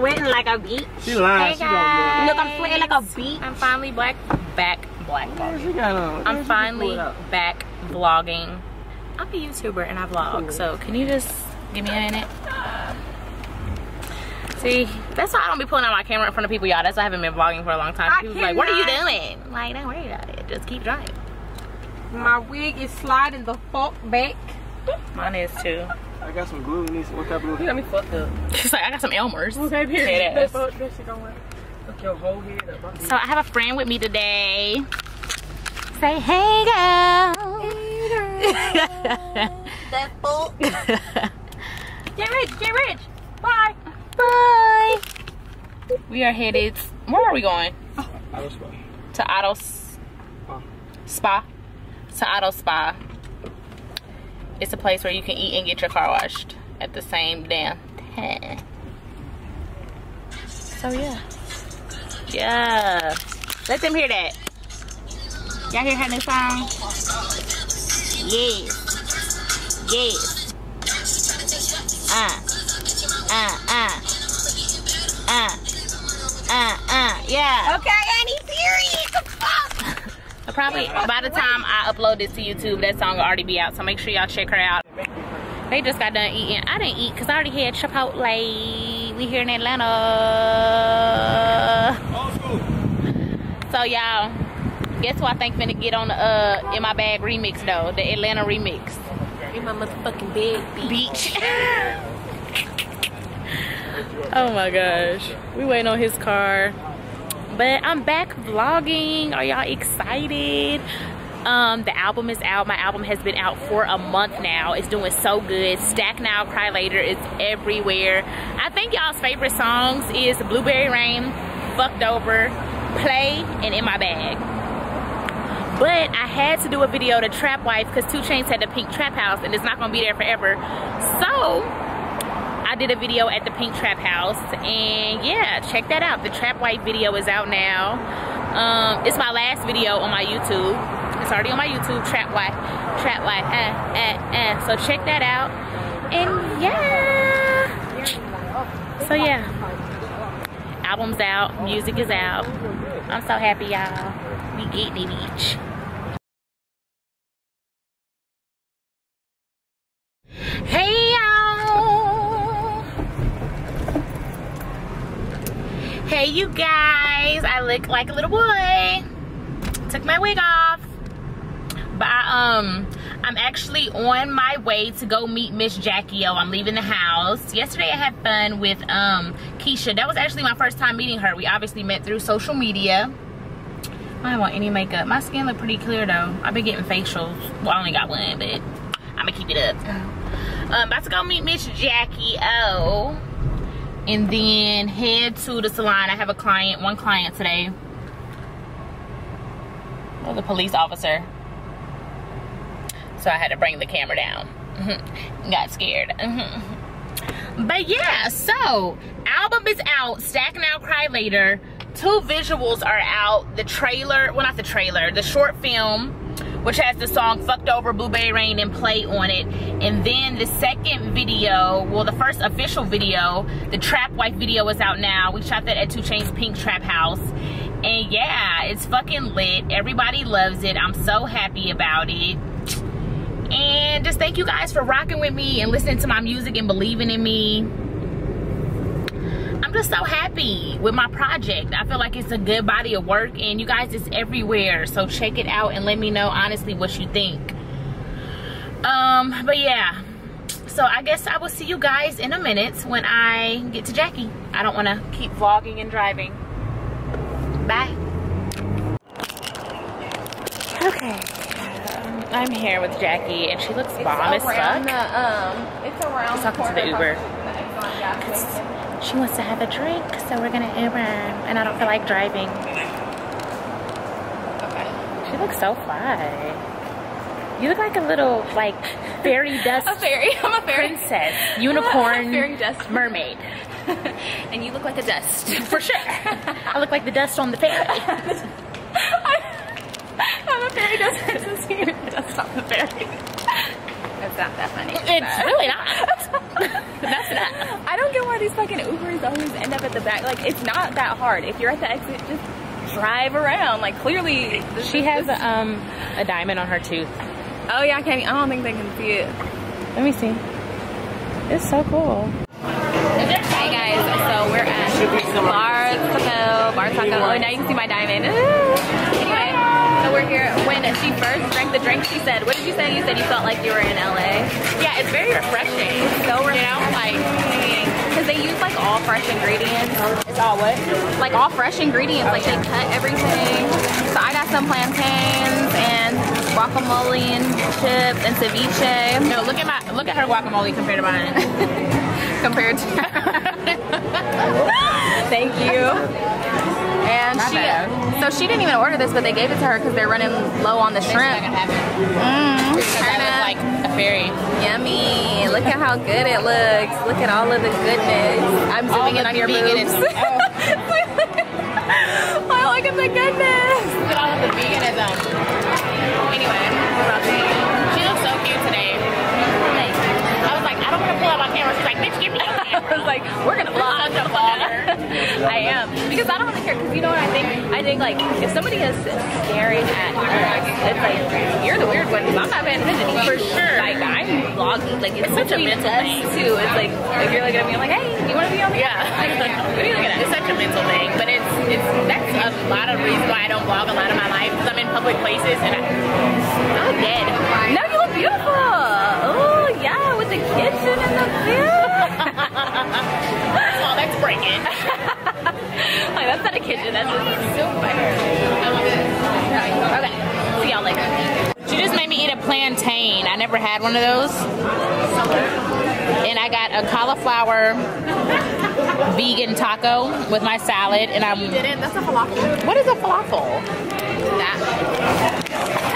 sweating like a beach. She lying. Hey, she don't Look, I'm sweating like a beach. I'm finally black back black Yeah, she got on. I'm she finally back vlogging. I'm a YouTuber and I vlog, so can you just give me a minute? See, that's why I don't be pulling out my camera in front of people, y'all. That's why I haven't been vlogging for a long time. I People's like, what are you doing? I'm like, don't worry about it. Just keep driving. My wig is sliding the fuck back. Mine is too. I got some glue. Need some, what type of glue? You got me fucked up. She's like, I got some Elmer's. Okay, Dead period. ass. That fuck that shit gonna work. Fuck your whole head up. So I have a friend with me today. Say, hey girl. That fuck. get rich, get rich. Bye. Bye. We are headed. Where are we going? I was fine. To Auto S- Spa. Spa. To Auto Spa. It's a place where you can eat and get your car washed at the same damn time. So yeah. Yeah. Let them hear that. Y'all hear her new song? Yes. Yes. Uh. Uh, uh. Uh. Uh, uh. Yeah. Okay, Annie, serious. Fuck. So probably by the time I upload this to YouTube, that song will already be out. So make sure y'all check her out. They just got done eating. I didn't eat because I already had Chipotle. We here in Atlanta. Old school. So y'all, guess who I think finna get on the uh in my bag remix though? The Atlanta remix. In my motherfucking bed, Beach. oh my gosh. We waiting on his car. But I'm back vlogging. Are y'all excited? Um, the album is out. My album has been out for a month now. It's doing so good. Stack Now, Cry Later is everywhere. I think y'all's favorite songs is Blueberry Rain, Fucked Over, Play, and In My Bag. But I had to do a video to Trap Wife because 2 Chainz had the pink trap house and it's not gonna be there forever. So I did a video at the Pink Trap House, and yeah, check that out. The Trap Wife video is out now. Um, it's my last video on my YouTube. It's already on my YouTube, Trap Wife, Trap Wife, eh, eh, eh. So check that out. And yeah. So yeah, album's out, music is out. I'm so happy, y'all. We getting it each. You guys! I look like a little boy. Took my wig off. But I, um, I'm actually on my way to go meet Miss Jackie O. I'm leaving the house. Yesterday I had fun with um Keisha. That was actually my first time meeting her. We obviously met through social media. I don't want any makeup. My skin look pretty clear though. I've been getting facials. Well, I only got one, but I'm gonna keep it up. I'm about to go meet Miss Jackie O. And then head to the salon. I have a client, one client today. There's a police officer. So I had to bring the camera down. Got scared. But yeah, so album is out. Stack Now, Cry Later. Two visuals are out. The trailer, well not the trailer, the short film, which has the song Fucked Over, Blueberry Rain and Play on it. And then the second video, well the first official video, the Trap Wife video is out now. We shot that at 2 Chainz Pink Trap House. And yeah, it's fucking lit. Everybody loves it. I'm so happy about it. And just thank you guys for rocking with me and listening to my music and believing in me. I'm just so happy with my project. I feel like it's a good body of work and you guys it's everywhere. So check it out and let me know honestly what you think. Um, but yeah. So I guess I will see you guys in a minute when I get to Jacky. I don't want to keep vlogging and driving. Bye. Okay. Um, I'm here with Jacky and she looks bomb as fuck. The, um, it's around She's talking to the Uber. She wants to have a drink, so we're gonna Uber, and I don't feel like driving. Okay. She looks so fly. You look like a little, like, fairy dust A fairy. I'm a fairy. princess, unicorn, Fairy dust. mermaid. and you look like a dust. For sure. I look like the dust on the fairy. I'm a fairy dust princess here. Dust on the fairy. That's not that funny. It's really not. That's not. I don't get why these fucking Ubers always end up at the back. Like, it's not that hard. If you're at the exit, just drive around. Like, clearly, She is- has a, um a diamond on her tooth. Oh yeah, I can't. I don't think they can see it. Let me see. It's so cool. Hey guys, so we're at Bar Taco. Bar Taco. Oh, now you can see my diamond. Anyway, so we're here. When she first drank the drink, she said, "What did you say? You said you felt like you were in LA." Yeah, it's very refreshing. So we're You know, like because they use like all fresh ingredients. it's all what? like all fresh ingredients. Like they cut everything. So I got some plantains and guacamole and chips and ceviche No, look at my look at her guacamole compared to mine. compared to. Thank you. And My she, bad. so she didn't even order this, but they gave it to her because they're running low on the shrimp. Mm, Because I look like a fairy. yummy. Look at how good it looks. Look at all of the goodness. I'm zooming in on your veganism. boobs. oh, look at the goodness. Look at all of the veganism. Anyway, I don't want to pull out my camera. She's like, bitch, give me your I was like, we're gonna vlog. A vlogger. I am because I don't really care. Because you know what I think? I think like if somebody is staring at us, it's like you're the weird one. Because I'm not paying attention. For sure. Like I'm vlogging. Like it's, It's such a mental thing. too. It's like if you're looking at me, I'm like, hey, you want to be on the Yeah. what are you looking at? It's such a mental thing, but it's it's that's a lot of reason why I don't vlog a lot of my life because I'm in public places and I, I look dead. No, you look beautiful. Oh yeah, with the kitchen and the view. Oh, that's breaking. like that's not a kitchen. That's just super. Okay. See y'all later. She just made me eat a plantain. I never had one of those. And I got a cauliflower vegan taco with my salad, and I'm. Didn't. That's a falafel. What is a falafel? That.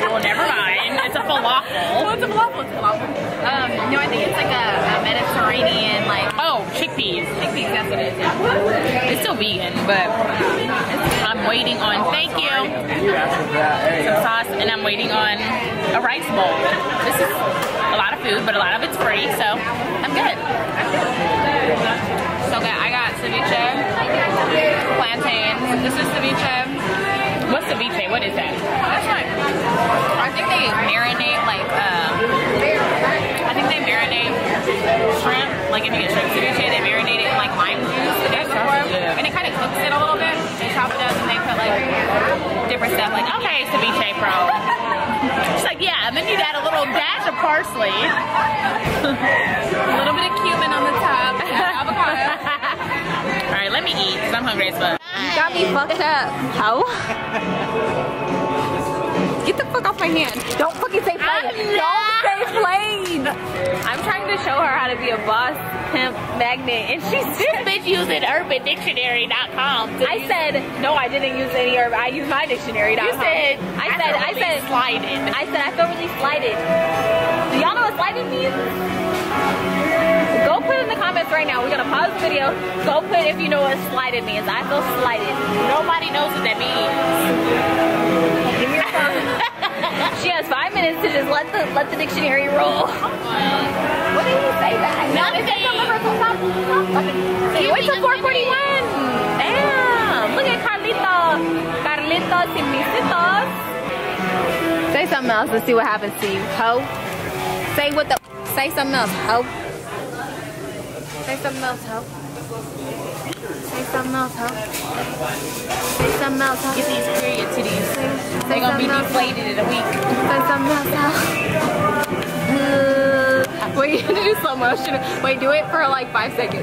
Well, never mind. It's a falafel. What's a falafel? It's a falafel. Um, no, I think it's like a, a Mediterranean, like Oh, chickpeas. chickpeas. That's what it is. Yeah. It's still vegan, but I'm waiting on. Thank you. Some sauce, and I'm waiting on a rice bowl. This is a lot of food, but a lot of it's free, so I'm good. So good. I got ceviche, plantains. This is ceviche. What's ceviche? What is that? That's like, I think they marinate like, um, I think they marinate shrimp. Like if you get shrimp ceviche, they marinate it in like lime juice the day before, and it kind of cooks it a little bit. They chop it up and they put like different stuff. Like Okay, ceviche pro. She's like, yeah, and then you add a little dash of parsley. a little bit of cumin on the top, avocado. All right, let me eat because I'm hungry as fuck. Got me fucked up. How? Get the fuck off my hand. Don't fucking say plane. Don't say plane. I'm trying to show her how to be a boss pimp magnet and she This bitch using UrbanDictionary.com. I said no I didn't use any Urban. I used my dictionary. You said I said I really said slided. I said I feel really slighted. Do y'all know what slighted means? Go put in the comments right now. We're gonna pause the video. Go put if you know what slighted means. I feel slighted. Nobody knows what that means. Give me your phone. she has five minutes to just let the let the dictionary roll. What did he say back? No, it says the first one. Okay, wait till 441. Damn. Look at Carlito. Carlitos y misitos. Say something else and see what happens to you, ho. Say what the. Say something else, ho. Say something else, ho. Say something else, ho. Say something else, ho. Get these period titties. Say They're gonna be something else. deflated in a week. Say something else, ho. Uh, Wait, you do slow motion. Wait, do it for like five seconds.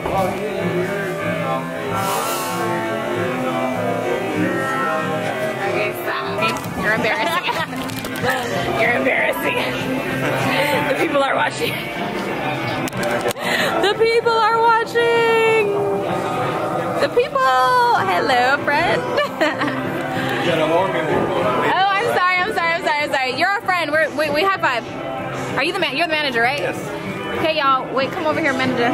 Okay, stop. You're embarrassing. You're embarrassing. the people are watching. The people are watching. The people. Hello, friend. Oh, I'm sorry, I'm sorry, I'm sorry, I'm sorry. You're our friend. We're, we, we high five. Are you the man? You're the manager, right? Yes. Okay, y'all. Wait, come over here, manager.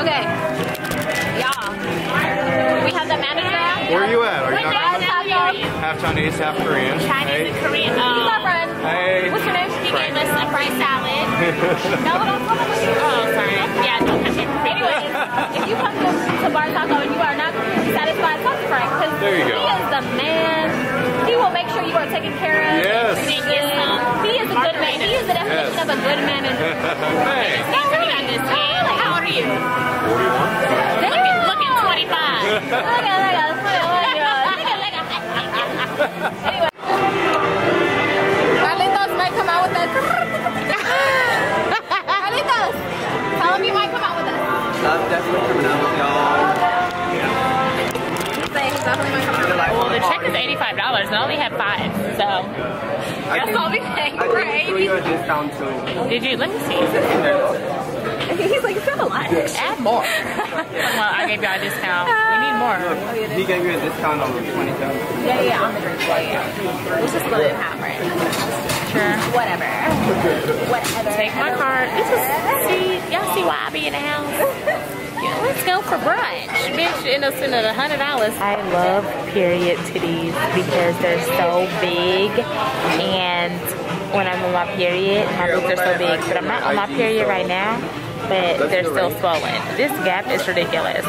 Okay. Y'all. We have the manager. Where are you at? Are you What not nationality are half Chinese, half Korean? Chinese and Korean. He's our Oh. friend. Hey. What's your name? He gave us a fried salad. No, don't come over here. Oh, sorry. Yeah, don't touch it. Anyways, if you come to, to Bar Taco and you are not satisfied, talk to Frank. Because There you go. he is the man. He will make sure you are taken care of. Yes. He is, he is a good man. He is the definition Yes. of a good man. And hey, How old are you? 41. Anyway. Carlitos might come out with us. Carlitos, tell him you might come out with us. I'm definitely coming out with y'all. Say he's definitely might come out with us. Well, the check is $85 and I only have five, so. That's all we paying I for can throw you a discount too. Did you? Let me see. He's like, it's not a lot. Add more. well, I gave y'all a discount. We need uh, more. He gave you a discount on the 27th. Yeah, yeah, on the drink. Yeah, yeah. Let's just split it in half, right? Sure. Whatever. Whatever. Take my card. This is, see, y'all see why I be in the house? Yeah, let's go for brunch. Bitch, end up spending a hundred dollars. I love period titties because they're so big and when I'm on my period, my boobs are so big. But I'm not on my period right now, but they're still swollen. This gap is ridiculous.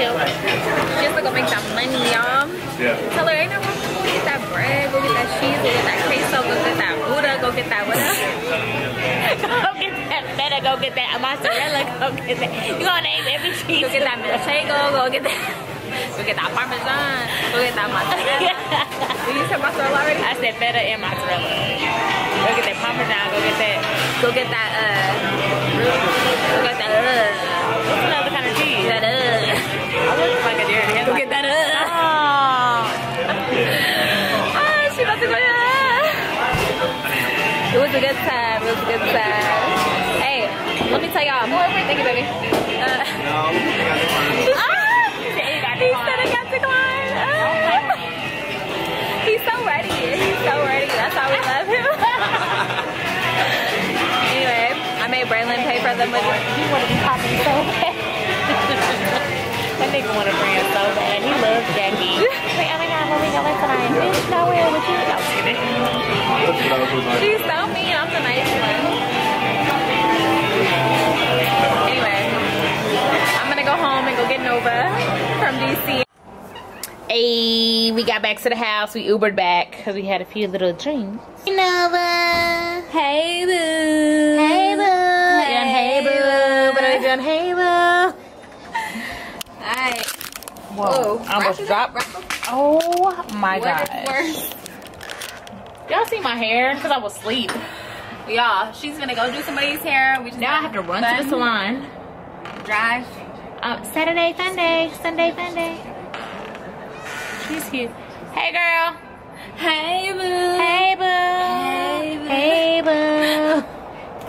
Little tip tip. Just to go make that money, y'all. Yeah. Tell her, ain't no wrong. Go get that bread, go get that cheese, go get that queso, go get that Buddha, go get that whatever. go get that feta, go get that mozzarella, go get that. You gonna name every cheese. Go get that manchego, go get that. Go get that parmesan, go get that mozzarella. Did you say mozzarella already? I said feta and mozzarella. Go get that parmesan, go get that. Go get that, uh, go get that, uh, It was a good time, it was a good time. Hey, let me tell y'all more. Thank you, baby. Uh, No, you got it. ah, he said I got to climb. Ah. He's so ready. He's so ready. That's how we love him. anyway, I made Braylon pay for the movie. He wanna be popping so bad. that nigga wanna bring it so bad. He loves Jacky. Like, my god, when we go in tonight? Bitch, nowhere with you. No. She's so mean. I'm the nice one. Anyway, I'm gonna go home and go get Nova from DC. Hey, we got back to the house. We Ubered back because we had a few little drinks. Hey, Nova. Hey boo. Hey, boo. Hey, boo. What are we doing? Hey, boo. Alright. Whoa. I almost dropped. Oh my god. Y'all see my hair? Because I was asleep. Y'all, she's gonna go do somebody's hair. We just Now I have to run to the salon. drive. Um, Saturday, Sunday, Sunday, Sunday. She's cute. Hey, girl. Hey boo. Hey, boo. Hey, boo. Hey, boo.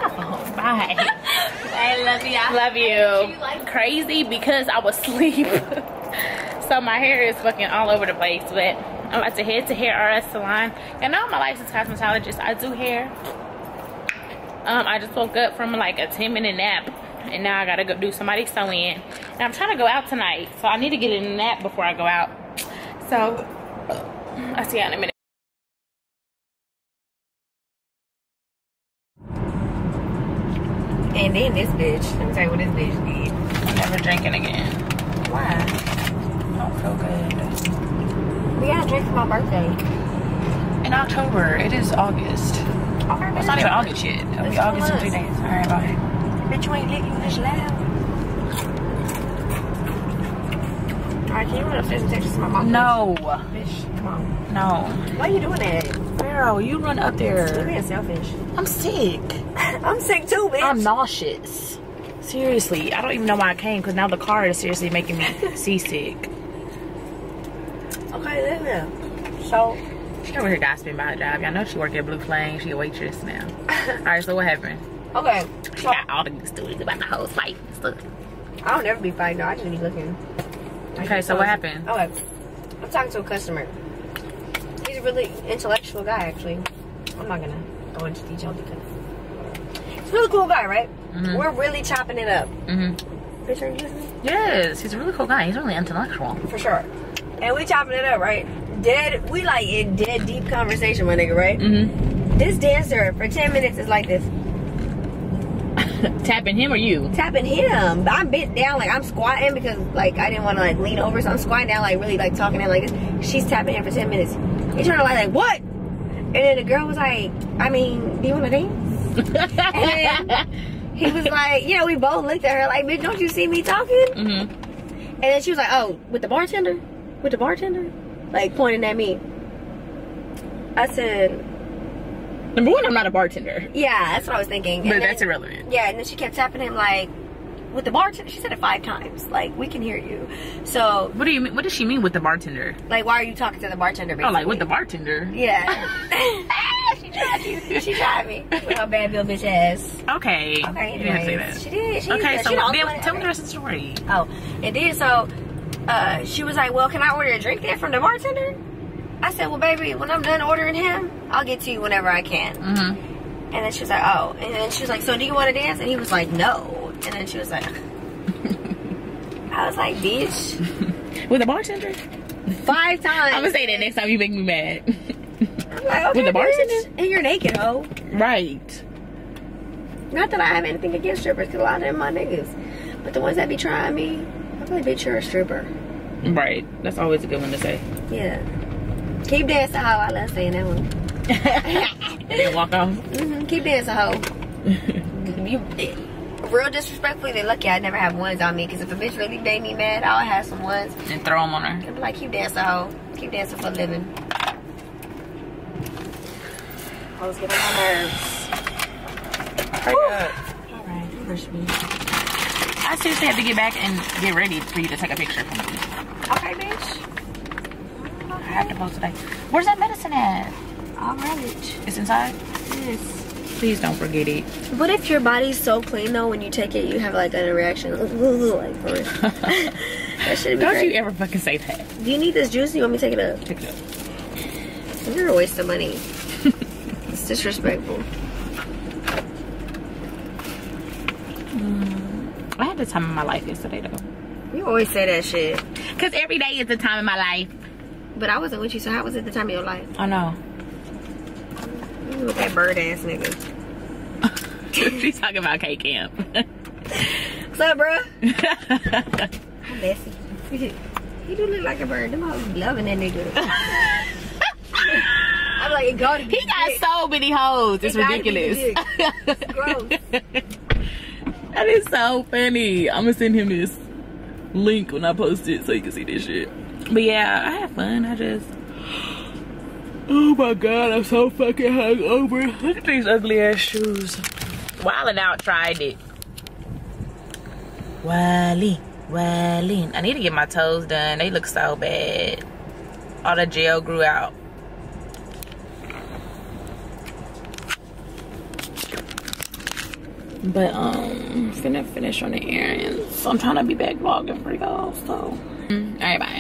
Oh, bye. I love you. Love you. Crazy because I was asleep. so my hair is fucking all over the place. But I'm about to head to Hair RS Salon. And now I'm a licensed cosmetologist. I do hair. Um, I just woke up from like a 10 minute nap. And now I gotta go do somebody's sew in. And I'm trying to go out tonight. So I need to get in a nap before I go out. So I'll see you in a minute. And then this bitch. Let me tell you what this bitch did. I'm never drinking again. Why? Don't good. We got a drink for my birthday. In October, it is August. It's not even August yet. It'll be August in two three days. All right, bye. Bitch, you ain't lit. Just loud. Alright, can you run upstairs and text my mom? No, Bitch, come on. no. Why are you doing that? Girl, you run up there. You're being selfish. I'm sick. I'm sick too, bitch. I'm nauseous. Seriously, I don't even know why I came because now the car is seriously making me seasick. Okay, live here. So, She over here gossiping about a job. Y'all know she work at Blue Flame. She a waitress now. All right, so what happened? okay. She got all the stories about the whole fight and stuff. I don't ever be fighting. though. I just be looking. I Okay, so what happened? Okay. I'm talking to a customer. He's a really intellectual guy, actually. I'm not gonna go into detail because he's a really cool guy, right? Mhm. We're really chopping it up. hmm you listening? Yes, he's a really cool guy. He's really intellectual. For sure. And we chopping it up, right? Dead, we like in dead deep conversation, my nigga, right? Mm-hmm. This dancer for 10 minutes is like this. Tapping him or you? tapping him. I'm bent down, like I'm squatting because like I didn't want to like lean over, so I'm squatting down, like really like talking him like this. She's tapping him for ten minutes. He turned around like, what? And then the girl was like, I mean, do you want to dance? And then he was like, you know, we both looked at her like, bitch, don't you see me talking? mm-hmm. And then she was like, oh, with the bartender, with the bartender, like pointing at me. I said, Number one, I'm not a bartender, yeah, that's what I was thinking. but And then- that's irrelevant. Yeah, and then she kept tapping him like with the bartender. She said it five times. Like we can hear you. So What do you mean? What does she mean with the bartender? like, why are you talking to the bartender? Basically? Oh, like with the bartender. Yeah. she tried you. She tried me with her bad bill bitch ass. Okay. Okay, You didn't say that. she did. She Okay, she so the then tell me the rest of the story. Oh, and then so uh, she was like, "Well, can I order a drink there from the bartender?" I said, "Well, baby, when I'm done ordering him, I'll get to you whenever I can." Mm-hmm. And then she was like, "Oh," and then she was like, "So do you want to dance?" And he was like, "No." And then she was like, "I was like, bitch, With the bartender? five times." I'm gonna say that next time you make me mad. I'm like, okay, With the bartender? bitch. And you're naked, ho. right. Not that I have anything against strippers, because a lot of them my niggas. But the ones that be trying me, I'm like, bitch, you're a stripper. Right. That's always a good one to say. Yeah. Keep dancing, hoe. I love saying that one. then walk off. hmm Keep dancing, hoe. you, real disrespectfully, they lucky I never have ones on me, because if a bitch really made me mad, I'll have some ones. And throw them on her. And be like, keep dancing, hoe. Keep dancing for a living. I was getting my nerves. Hurry up. Alright, push me. I seriously have to get back and get ready for you to take a picture for me. Okay, bitch. I have to post today. Where's that medicine at? Alright. It's inside? Yes. Please don't forget it. What if your body's so clean though when you take it you have like a reaction like that should be Don't great. you ever fucking say that. Do you need this juice? You want me to take it up? Take it up. You're a waste of money. it's disrespectful. I had the time of my life yesterday though. You always say that shit. Cause every day is the time of my life. But I wasn't with you, so how was it the time of your life? I know. You with that bird ass nigga. She's talking about K Camp. What's up, bruh? I'm messy. he do look like a bird. Them hoes loving that nigga. I'm like, it gotta be he got dick. so many hoes. It's It ridiculous. It's gross. That is so funny. I'm gonna send him this link when I post it so you can see this shit. But yeah, I had fun. I just. Oh my god, I'm so fucking hungover. Look at these ugly ass shoes. Wildin' out tried it. Wally, Wally. I need to get my toes done. They look so bad. All the gel grew out. But um, I'm finna finish on the errands. So I'm trying to be back vlogging for y'all. So, all right, bye.